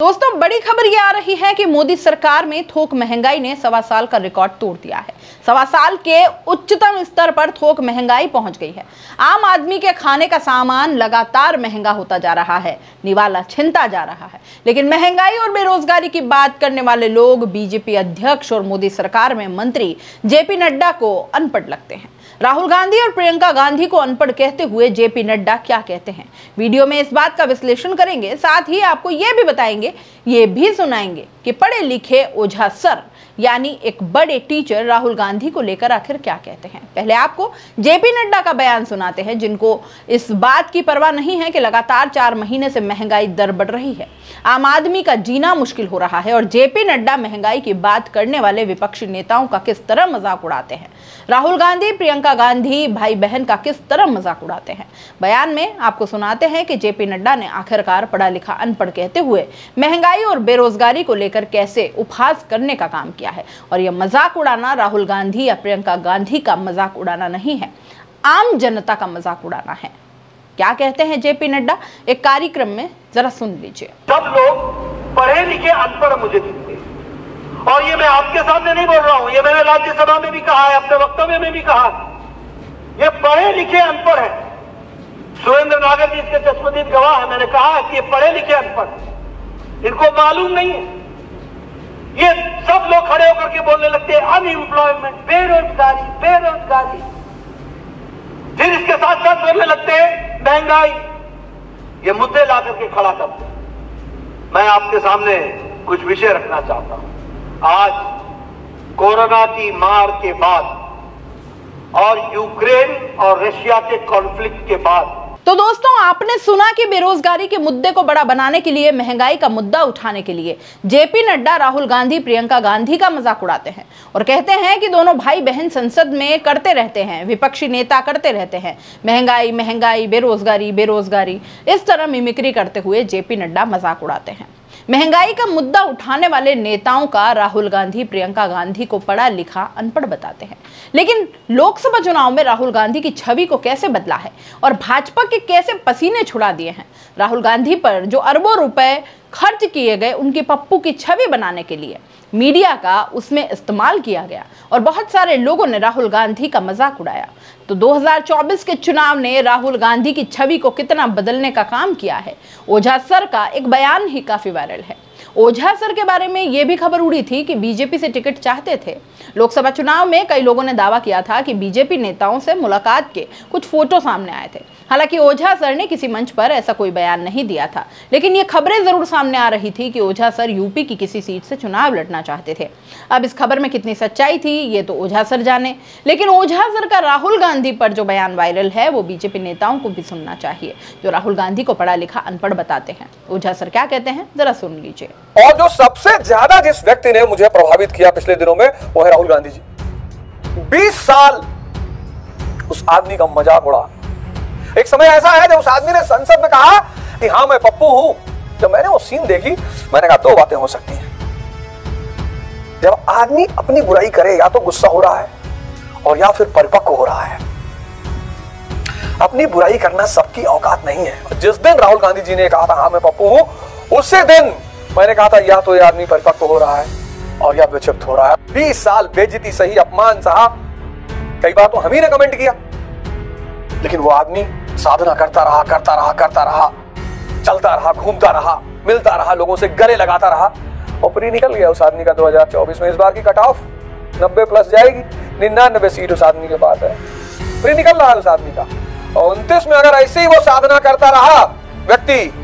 दोस्तों, बड़ी खबर ये आ रही है कि मोदी सरकार में थोक महँगाई ने सवा साल का रिकॉर्ड तोड़ दिया है। सवा साल के उच्चतम स्तर पर थोक महँगाई पहुँच गई है। आम आदमी के खाने का सामान लगातार महँगा होता जा रहा है, निवाला छिनता जा रहा है। लेकिन महँगाई और बेरोजगारी की बात करने वाले लोग, बीजेपी अध्यक्ष और मोदी सरकार में मंत्री जेपी नड्डा को अनपढ़ लगते हैं। राहुल गांधी और प्रियंका गांधी को अनपढ़ कहते हुए जेपी नड्डा क्या कहते हैं? वीडियो में इस बात का विश्लेषण करेंगे, साथ ही आपको ये भी बताएँगे, ये भी सुनाएँगे कि पढ़े लिखे ओझा सर, यानी एक बड़े टीचर राहुल गांधी को लेकर आखिर क्या कहते हैं? पहले आपको जेपी नड्डा का बयान सुनाते हैं, जिनको इस बात की परवाह नहीं है कि लगातार चार महीने से महँगाई दर बढ़ रही है। आम आदमी का जीना मुश्किल हो रहा है और जेपी नड्डा महँगाई की बात करने वाले विपक्षी नेताओं का किस तरह मज़ाक उड़ाते हैं? राहुल गांधी, प्रियंका गांधी भाई बहन का किस तरह मज़ाक उड़ाते हैं? बयान में आपको सुनाते हैं कि जेपी नड्डा ने आखिरकार पढ़ा लिखा अनपढ़ कहते हुए महँगाई और बेरोजगारी को लेकर कैसे उपहास करने का काम किया है? और यह मज़ाक उड़ाना राहुल गांधी या प्रियंका गांधी का मज़ाक उड़ाना नहीं है, आम जनता का मज़ाक उड़ाना है। क्या कहते हैं जेपी नड्डा? एक कार्यक्रम में जरा सुन लीजिए। सब लोग पढ़े लिखे अनपढ़ मुझे दिखते और ये मैं आपके सामने नहीं बोल रहा हूँ, ये मैंने राज्यसभा में भी कहा है, अपने वक्तव्य में भी कहा ये पढ़े लिखे अनपढ़ है। सुरेंद्र नागर जी, इसके चश्मदीद गवाह है। मैंने कहा कि ये पढ़े लिखे अनपढ़। इनको मालूम नहीं है। ये सब लोग खड़े होकर के बोलने लगते हैं अनएम्प्लॉयमेंट बेरोजगारी बेरोजगारी। फिर इसके साथ साथ बोलने लगते हैं, महँगाई। ये मुद्दे ला करके खड़ा करते मैं आपके सामने कुछ विषय रखना चाहता हूँ। आज कोरोना की मार के बाद और यूक्रेन और रशिया के कॉन्फ्लिक्ट के बाद। तो दोस्तों, आपने सुना कि बेरोजगारी के मुद्दे को बड़ा बनाने के लिए, महँगाई का मुद्दा उठाने के लिए जेपी नड्डा, राहुल गांधी, प्रियंका गांधी का मज़ाक उड़ाते हैं और कहते हैं कि दोनों भाई बहन संसद में करते रहते हैं, विपक्षी नेता करते रहते हैं। महँगाई महँगाई, बेरोजगारी बेरोजगारी, इस तरह मिमिक्री करते हुए जेपी नड्डा मज़ाक उड़ाते हैं। महँगाई का मुद्दा उठाने वाले नेताओं का राहुल गांधी, प्रियंका गांधी को पढ़ा लिखा, अनपढ़ बताते हैं। लेकिन लोकसभा चुनाव में राहुल गांधी की छवि को कैसे बदला है? और भाजपा के कैसे पसीने छुड़ा दिए हैं? राहुल गांधी पर जो अरबों रुपए खर्च किए गए उनके पप्पू की छवि बनाने के लिए। मीडिया का उसमें इस्तेमाल किया गया और बहुत सारे लोगों ने राहुल गांधी का मज़ाक उड़ाया। तो 2024 के चुनाव ने राहुल गांधी की छवि को कितना बदलने का काम किया है, ओझा सर का एक बयान ही काफ़ी वायरल है। ओझा सर के बारे में यह भी खबर उड़ी थी कि बीजेपी से टिकट चाहते थे लोकसभा चुनाव में कई लोगों ने दावा किया था कि बीजेपी नेताओं से मुलाकात के कुछ फ़ोटो सामने आए थे। हालाँकि ओझा सर ने किसी मंच पर ऐसा कोई बयान नहीं दिया था, लेकिन ये खबरें ज़रूर सामने आ रही थी कि ओझा सर यूपी की किसी सीट से चुनाव लड़ना चाहते थे। अब इस खबर में कितनी सच्चाई थी, ये तो ओझा सर जाने। लेकिन ओझा सर का राहुल गांधी पर जो बयान वायरल है, वो बीजेपी नेताओं को भी सुनना चाहिए। जो राहुल गांधी को पढ़ा लिखा अनपढ़ बताते हैं। ओझा सर क्या कहते हैं? जरा सुन लीजिए। और जो सबसे ज़्यादा जिस व्यक्ति ने मुझे प्रभावित किया पिछले दिनों में, वो है राहुल गांधी जी। 20 साल उस आदमी का मज़ाक उड़ा। एक समय ऐसा है जब उस आदमी ने संसद में कहा कि हाँ मैं पप्पू हूँ। जब मैंने वो सीन देखी, मैंने कहा, दो बातें हो सकती हैं। जब आदमी अपनी बुराई करे, या तो गुस्सा हो रहा है, और या फिर परिपक्व हो रहा है। अपनी बुराई करना सबकी औकात नहीं है। जिस दिन राहुल गांधी जी ने कहा था हाँ मैं पप्पू हूँ, उसी दिन मैंने कहा था, या तो ये आदमी परिपक्व हो रहा है। और या विक्षिप्त हो रहा है। बीस साल बेजती सही अपमान सहा। कई बार तो हम ही ने कमेंट किया। लेकिन वो आदमी साधना करता रहा करता रहा करता रहा। चलता रहा, घूमता रहा, मिलता रहा, लोगों से गले लगाता रहा। और प्री निकल गया उस आदमी का 2024 में। इस बार की कट ऑफ़ नब्बे प्लस जाएगी। निन्यानबे सीट उस आदमी के पास है। प्री निकल रहा है उस आदमी का। और उनतीस में अगर ऐसे ही वो साधना करता रहा, व्यक्ति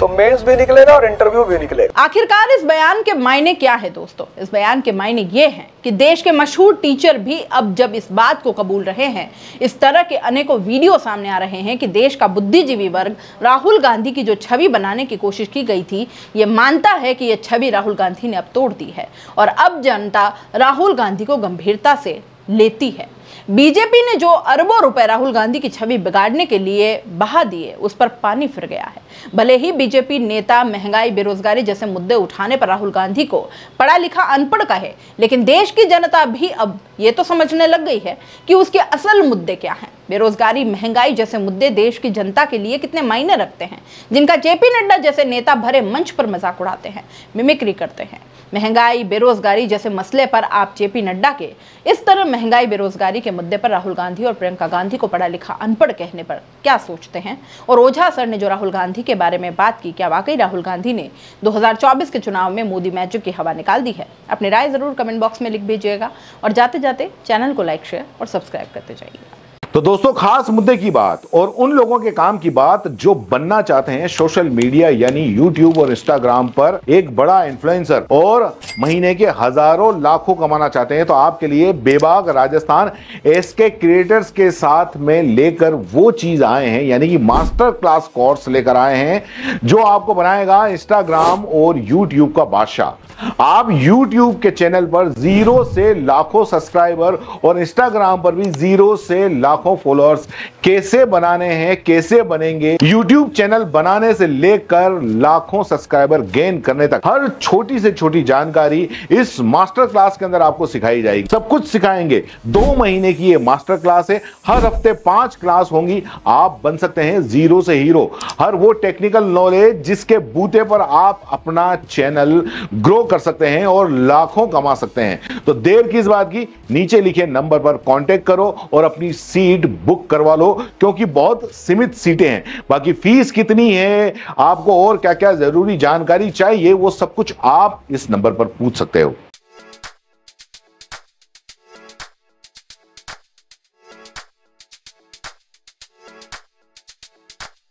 तो मेंस भी निकलेगा और इंटरव्यू भी निकलेगा। आखिरकार इस बयान के मायने क्या है दोस्तों? इस बयान के मायने ये हैं कि देश के मशहूर टीचर भी अब जब इस बात को कबूल रहे हैं, इस तरह के अनेकों वीडियो सामने आ रहे हैं कि देश का बुद्धिजीवी वर्ग राहुल गांधी की जो छवि बनाने की कोशिश की गई थी, ये मानता है कि यह छवि राहुल गांधी ने अब तोड़ दी है और अब जनता राहुल गांधी को गंभीरता से लेती है। बीजेपी ने जो अरबों रुपए राहुल गांधी की छवि बिगाड़ने के लिए बहा दिए उस पर पानी फिर गया है। भले ही बीजेपी नेता महँगाई, बेरोजगारी जैसे मुद्दे उठाने पर राहुल गांधी को पढ़ा लिखा अनपढ़ कहे लेकिन देश की जनता भी अब ये तो समझने लग गई है कि उसके असल मुद्दे क्या हैं। बेरोजगारी, महँगाई जैसे मुद्दे देश की जनता के लिए कितने मायने रखते हैं, जिनका जेपी नड्डा जैसे नेता भरे मंच पर मज़ाक उड़ाते हैं मिमिक्री करते हैं। महँगाई, बेरोजगारी जैसे मसले पर आप जेपी नड्डा के इस तरह महँगाई, बेरोजगारी के मुद्दे पर राहुल गांधी और प्रियंका गांधी को पढ़ा लिखा अनपढ़ कहने पर क्या सोचते हैं? और ओझा सर ने जो राहुल गांधी के बारे में बात की, क्या वाकई राहुल गांधी ने 2024 के चुनाव में मोदी मैजिक की हवा निकाल दी है? अपनी राय ज़रूर कमेंट बॉक्स में लिख भेजिएगा। और जाते जाते चैनल को लाइक, शेयर और सब्सक्राइब करते जाइएगा। तो दोस्तों, खास मुद्दे की बात और उन लोगों के काम की बात जो बनना चाहते हैं सोशल मीडिया यानी यूट्यूब और इंस्टाग्राम पर एक बड़ा इन्फ्लुएंसर और महीने के हज़ारों लाखों कमाना चाहते हैं तो आपके लिए बेबाग राजस्थान एसके क्रिएटर्स के साथ में लेकर वो चीज़ आए हैं, यानी कि मास्टर क्लास कोर्स लेकर आए हैं, जो आपको बनाएगा इंस्टाग्राम और यूट्यूब का बादशाह। आप यूट्यूब के चैनल पर ज़ीरो से लाखों सब्सक्राइबर और इंस्टाग्राम पर भी ज़ीरो से लाखों फॉलोअर्स कैसे बनाने हैं, कैसे बनेंगे? YouTube चैनल बनाने से लेकर लाखों सब्सक्राइबर गेन करने तक। हर छोटी से छोटी जानकारी इस मास्टर क्लास के अंदर आपको सिखाई जाएगी। सब कुछ सिखाएँगे। दो महीने की ये मास्टर क्लास है। हर हफ़्ते पाँच क्लास होंगी। आप बन सकते हैं ज़ीरो से हीरो हर वो टेक्निकल नॉलेज जिसके बूते पर आप अपना चैनल ग्रो कर सकते हैं और लाखों कमा सकते हैं। तो देर किस बात की, नीचे लिखे नंबर पर कांटेक्ट करो और अपनी सीट बुक करवा लो, क्योंकि बहुत सीमित सीटें हैं। बाकी फ़ीस कितनी है, आपको और क्या क्या ज़रूरी जानकारी चाहिए, वो सब कुछ आप इस नंबर पर पूछ सकते हो।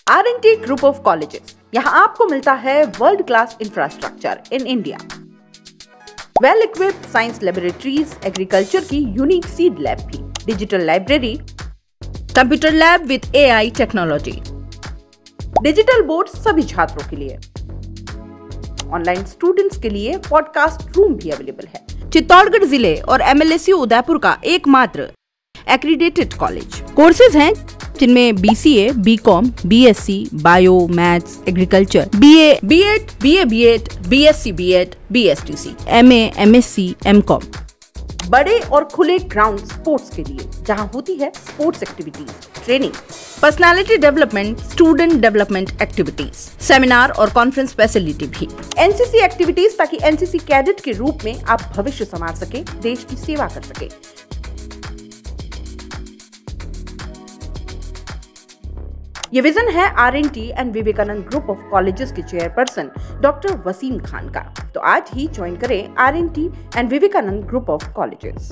R N T group of colleges यहाँ आपको मिलता है world class infrastructure in India well equipped science laboratories agriculture की यूनिक सीड लैब भी। Digital library computer lab with AI technology. Digital board सभी छात्रों के लिए। ऑनलाइन स्टूडेंट्स के लिए पॉडकास्ट रूम भी अवेलेबल है। चित्तौड़गढ़ ज़िले और एमएलएसयू उदयपुर का एकमात्र एक्रीडेटेड कॉलेज कोर्सेज हैं, जिनमें B C A B com B S C bio maths agriculture B A B Ed B A B Ed B S C B Ed B S T C M M S C M com बड़े और खुले ground sports के लिए, जहाँ होती है sports activities training personality development student development activities seminar और conference facility भी। एनसीसी एक्टिविटीज़ ताकि एनसीसी कैडेट के रूप में आप भविष्य संवार सके, देश की सेवा कर सके। ये विजन है R N T and Vivekananda group of colleges के चेयरपर्सन डॉक्टर वसीम खान का। तो आज ही ज्वाइन करें R N T and Vivekananda group of colleges